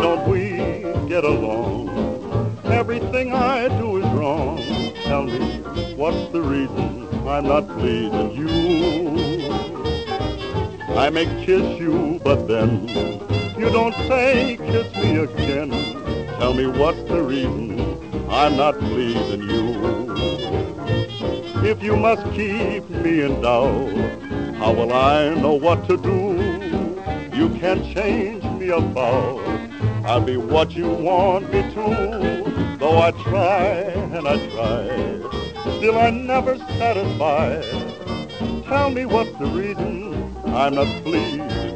Don't we get along? Everything I do is wrong. Tell me, what's the reason I'm not pleasing you? I may kiss you, but then you don't say kiss me again. Tell me what's the reason I'm not pleasing you. If you must keep me in doubt, how will I know what to do? You can't change me about. I'll be what you want me to. Though I try and I try, still I'm never satisfied. Tell me what's the reason I'm not pleased